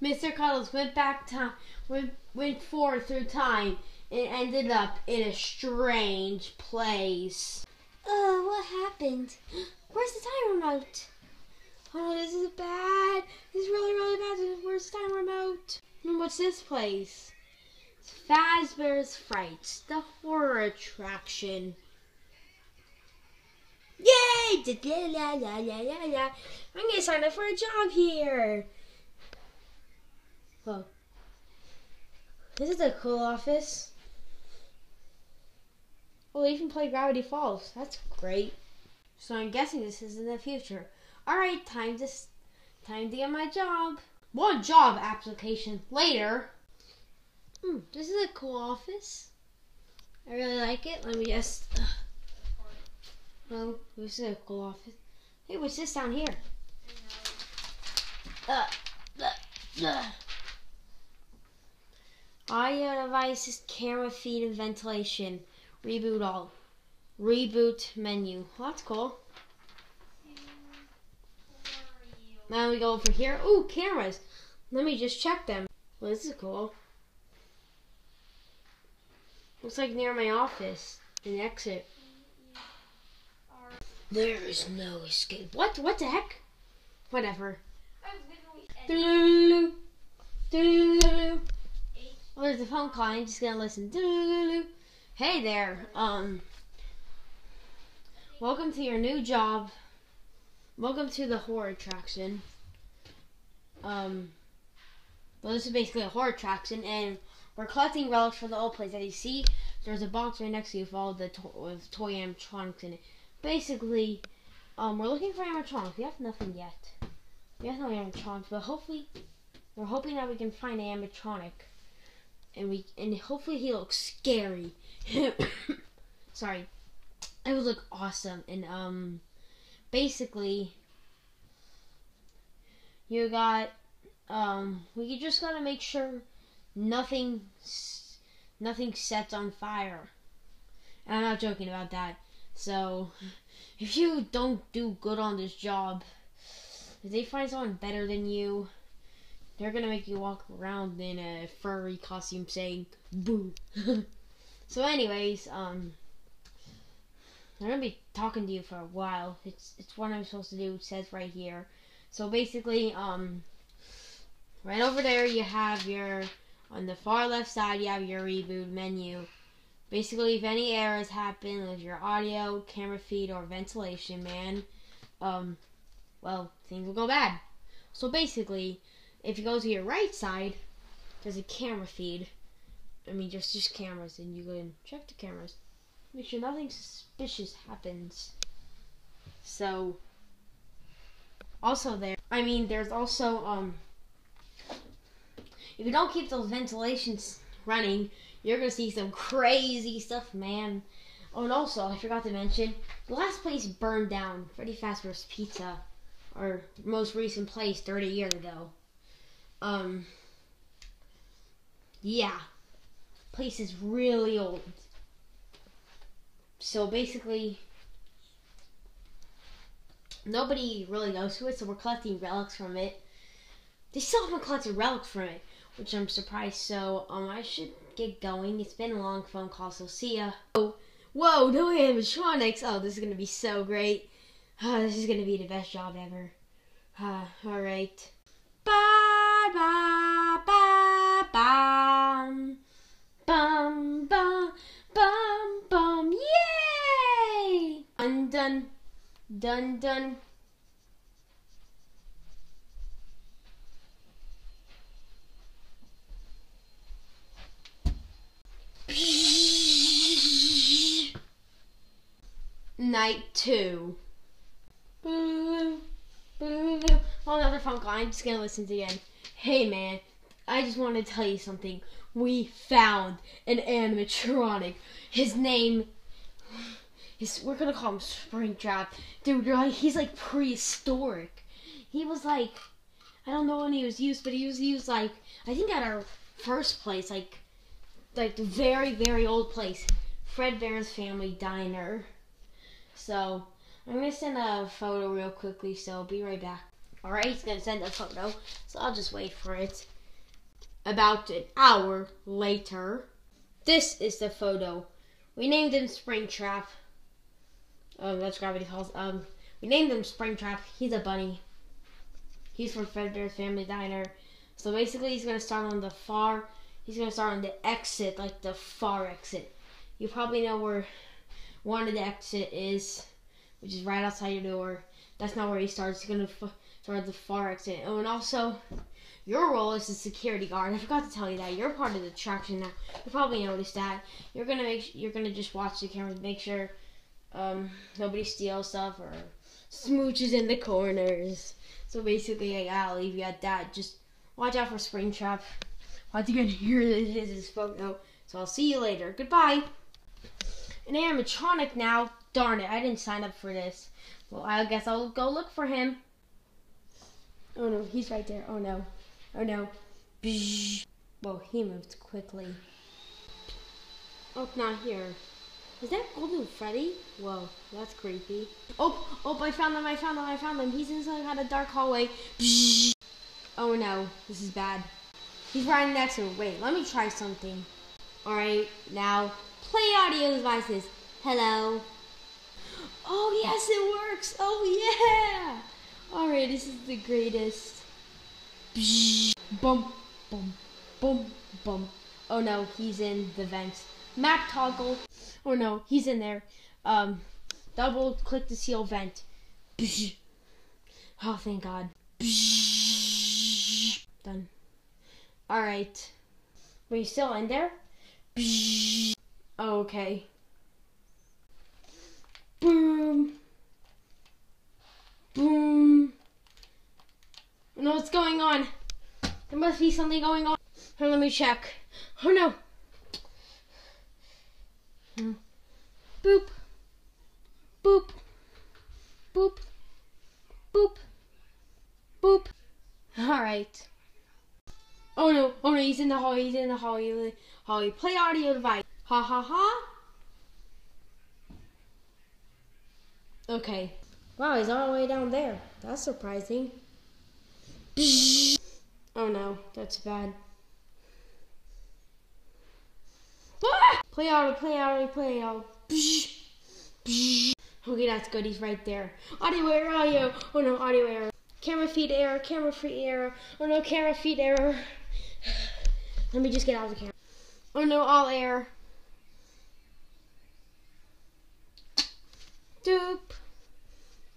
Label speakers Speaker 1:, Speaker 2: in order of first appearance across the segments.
Speaker 1: Mr. Cuddlez went back time, went went forward through time, and ended up in a strange place.
Speaker 2: Uh, what happened? Where's the time remote?
Speaker 1: Oh, this is bad. This is really, really bad. Where's the time remote? And what's this place? It's Fazbear's Frights, the horror attraction.
Speaker 2: Yay! La la la la la la. I'm gonna sign up for a job here.
Speaker 1: Whoa. This is a cool office. Oh, they even play Gravity Falls. That's great. So I'm guessing this is in the future. All right, time to time to get my job. One job application later. Hmm, this is a cool office. I really like it. Let me just. Oh, this is a cool office. Hey, what's this down here? Uh, uh, uh. Audio devices, camera feed, and ventilation. Reboot all. Reboot menu. Well, that's cool. Now we go over here. Ooh, cameras. Let me just check them. Well, this is cool. Looks like near my office. An exit. There is no escape. What? What the heck? Whatever. Doo-doo-doo-doo. Doo-doo-doo-doo. There's a phone call. I'm just gonna listen. Hey there. Um. Welcome to your new job. Welcome to the horror attraction. Um. Well, this is basically a horror attraction, and we're collecting relics for the old place. As you see, there's a box right next to you with all the to- with toy animatronics in it. Basically, um, we're looking for animatronics. We have nothing yet. We have no animatronics, but hopefully, we're hoping that we can find an animatronic, and we and hopefully he looks scary. Sorry, it would look awesome, and um, basically, you got um, we just gotta make sure nothing nothing sets on fire. And I'm not joking about that. So, if you don't do good on this job, if they find someone better than you, they're gonna make you walk around in a furry costume saying "boo." so, anyways, um, I'm gonna be talking to you for a while. It's it's what I'm supposed to do. It says right here. So basically, um, right over there you have your on the far left side you have your reboot menu. Basically, if any errors happen with your audio, camera feed, or ventilation, man, um, well, things will go bad. So basically, if you go to your right side, there's a camera feed. I mean, just just cameras, and you go and check the cameras. Make sure nothing suspicious happens. So, also there, I mean, there's also um, if you don't keep those ventilations running, you're gonna see some crazy stuff, man. Oh, and also, I forgot to mention, the last place burned down, Freddy Fazbear's Pizza, our most recent place 30 years ago. Um, yeah, place is really old. So basically, nobody really knows who it, so we're collecting relics from it. They still haven't collected relics from it, which I'm surprised. So um, I should get going. It's been a long phone call, so see ya. Oh, whoa, no animatronics. Oh, this is gonna be so great. Ah, this is gonna be the best job ever. Ah, all right. Ba ba ba bum bum bum bum bum. Yay! Dun dun dun dun. Night two. Boo, boo, boo. Oh, another phone call. I'm just gonna listen to it again. Hey, man. I just want to tell you something. We found an animatronic. His name. His, we're gonna call him Springtrap. Dude, you're like, he's like prehistoric. He was like, I don't know when he was used, but he was used like, I think at our first place, like, like the very, very old place, Fredbear's Family Diner. So, I'm gonna send a photo real quickly, so I'll be right back. Alright, he's gonna send a photo, so I'll just wait for it. About an hour later, this is the photo. We named him Springtrap. Um, that's Gravity Falls. Um, we named him Springtrap. He's a bunny. He's from Fredbear's Family Diner. So basically, he's gonna start on the far. He's gonna start on the exit, like the far exit. You probably know where one of the exit is, which is right outside your door. That's not where he starts. He's gonna f- start at the far exit. Oh, and also, your role is the security guard. I forgot to tell you that. You're part of the attraction now. You probably noticed that. You're gonna make. You're gonna just watch the cameras, make sure um, nobody steals stuff or smooches in the corners. So basically, I gotta leave you at that. Just watch out for Springtrap. Once again, here is his photo. So I'll see you later. Goodbye. An animatronic now. Darn it, I didn't sign up for this. Well, I guess I'll go look for him. Oh no, he's right there. Oh no. Oh no. Whoa, he moved quickly. Oh, not here. Is that Golden Freddy? Whoa, that's creepy. Oh, oh, I found him, I found him, I found him. He's in some kind of dark hallway. Oh no, this is bad. He's right next to me. Wait, let me try something. Alright, now play audio devices. Hello. Oh yes, it works. Oh yeah. Alright, this is the greatest. Bzz. Bum, bum, bum, bum. Oh no, he's in the vents. Map toggle. Oh no, he's in there. Um, double click to seal vent. Oh, thank God. Done. All right. Were you still in there? Oh, okay. Boom. I know what's going on. There must be something going on. Here, let me check. Oh no. Hmm. Boop. Boop. Boop. Boop. Boop. All right. Oh no, oh no, he's in the hall, he's in the hall, he's in the hall. Play audio device. Ha ha ha. Okay. Wow, he's all the way down there. That's surprising. Oh no, that's bad. Play audio, play audio, play audio. Okay, that's good. He's right there. Audio error, audio. Oh no, audio error. Camera feed error, camera feed error. Oh no, camera feed error. Let me just get out of the camera. Oh no, all error. Doop.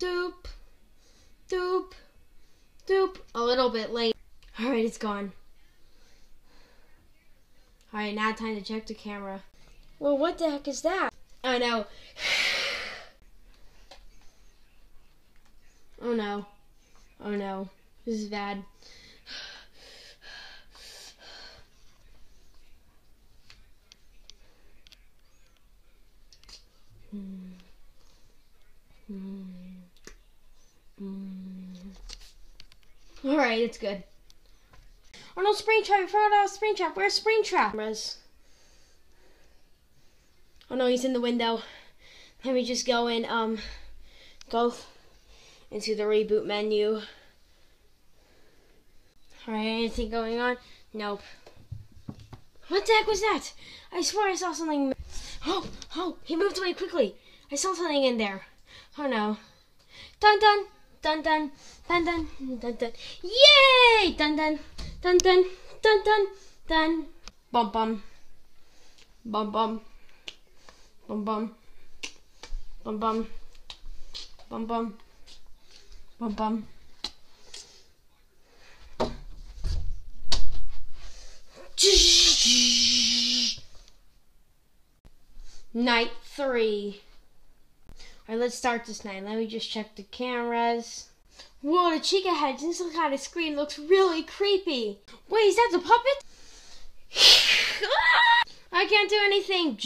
Speaker 1: Doop. Doop. Doop. A little bit late. Alright, it's gone. Alright, now time to check the camera.
Speaker 2: Well, what the heck is that?
Speaker 1: Oh no. Oh no. Oh no. This is bad. Hmm. Hmm. Alright, it's good. Oh no, Springtrap! We found out Springtrap! Where's Springtrap? Res. Oh no, he's in the window. Let me just go in, um, go into the reboot menu. Alright, anything going on? Nope. What the heck was that? I swear I saw something. Oh, oh, he moved away quickly. I saw something in there. Oh no. Dun dun, dun dun, dun dun, dun dun. Yay! Dun dun, dun dun, dun dun, dun. Bum bum. Bum bum. Bum bum. Bum bum. Bum bum. Bum bum. Night three. Alright, let's start this night. Let me just check the cameras. Whoa, the chica head this kind of screen looks really creepy. Wait, is that the puppet? I can't do anything.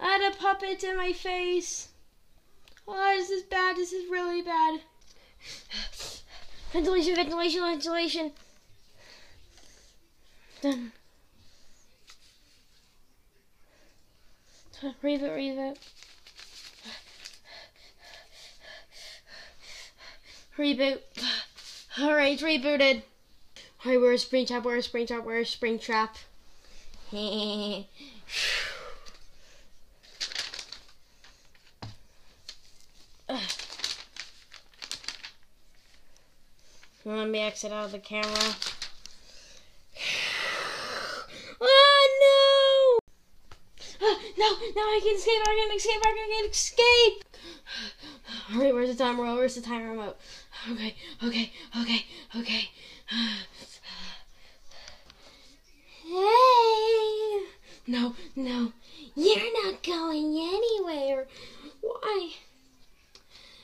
Speaker 1: I had a puppet in my face. Oh, this is bad. This is really bad. Ventilation, ventilation, ventilation. Done. Reboot, reboot, Reboot. Alright, rebooted. Alright, where's Springtrap? a spring trap, Springtrap? a spring trap, a spring trap. Let me exit out of the camera. Ah, no, no, I can escape, I can escape, I can escape! Alright, where's the timer? Where's the timer remote? Okay, okay, okay, okay.
Speaker 2: Hey!
Speaker 1: No, no.
Speaker 2: You're not going anywhere.
Speaker 1: Why?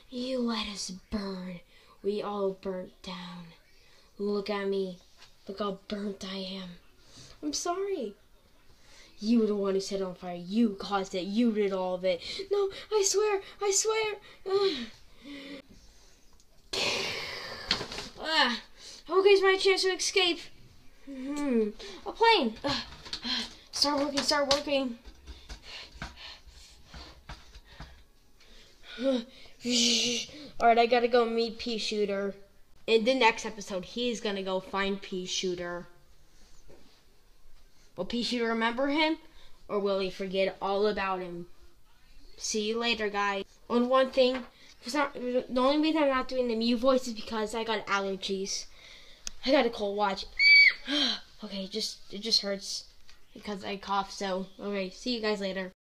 Speaker 1: You let us burn. We all burnt down. Look at me. Look how burnt I am. I'm sorry. You were the one who set it on fire. You caused it. You did all of it. No, I swear. I swear. ah, okay, my chance to escape. Hmm. A plane. Ah, ah, start working. Start working. Alright, I gotta go meet Pea Shooter. In the next episode, he's gonna go find Pea Shooter. Will Pea remember him? Or will he forget all about him? See you later, guys. On one thing, not, the only reason I'm not doing the Mew voice is because I got allergies. I got a cold watch. okay, just it just hurts because I cough. So okay, see you guys later.